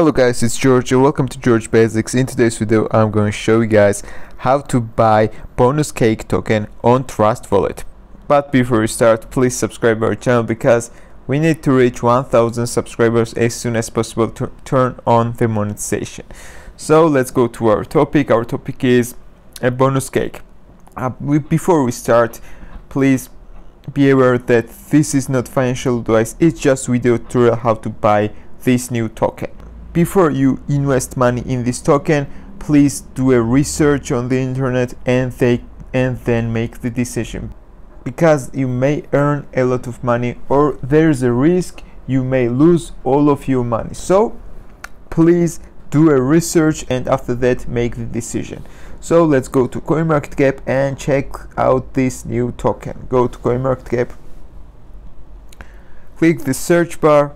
Hello guys, it's George and welcome to George Basics. In today's video I'm going to show you guys how to buy bonus cake token on Trust Wallet. But before we start, please subscribe our channel because we need to reach 1000 subscribers as soon as possible to turn on the monetization. So let's go to our topic. Our topic is a bonus cake. Uh, we, before we start, please be aware that this is not financial advice, it's just video tutorial how to buy this new token before you invest money in this token please do a research on the internet and they and then make the decision. Because you may earn a lot of money or there's a risk you may lose all of your money. So please do a research and after that make the decision. So let's go to CoinMarketCap and check out this new token. Go to CoinMarketCap. Click the search bar.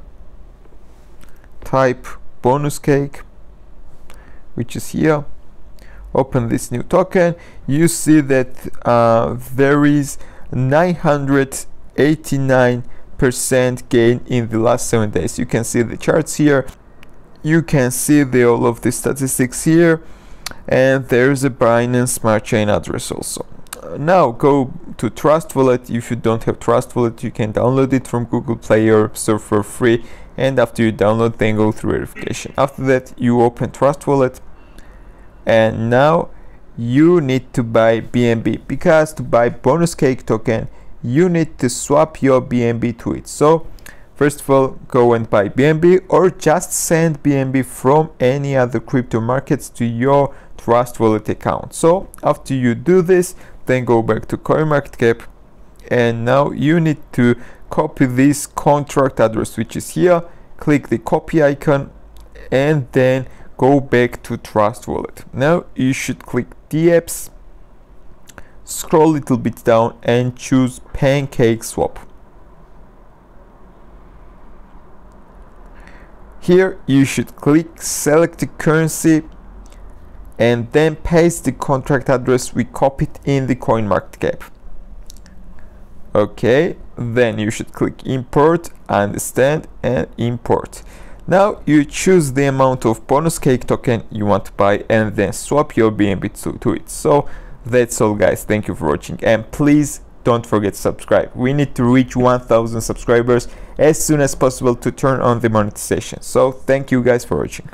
Type bonus cake which is here. Open this new token. You see that uh, there is 989 percent gain in the last seven days. You can see the charts here. You can see the all of the statistics here. And there's a Binance Smart Chain address also now go to Trust Wallet if you don't have Trust Wallet you can download it from Google Play or Store for free. And after you download then go through verification. After that you open trust wallet and now you need to buy bnb because to buy bonus cake token you need to swap your bnb to it. So first of all go and buy bnb or just send bnb from any other crypto markets to your trust wallet account. So after you do this then go back to coinmarketcap and now you need to copy this contract address which is here. Click the copy icon and then go back to trust wallet. Now you should click dapps scroll a little bit down and choose pancake swap here you should click select the currency and then paste the contract address we copied in the coin market cap okay then you should click import understand and import. Now you choose the amount of bonus cake token you want to buy and then swap your bnb to, to it. So that's all guys. Thank you for watching. And please don't forget to subscribe. We need to reach 1000 subscribers as soon as possible to turn on the monetization. So thank you guys for watching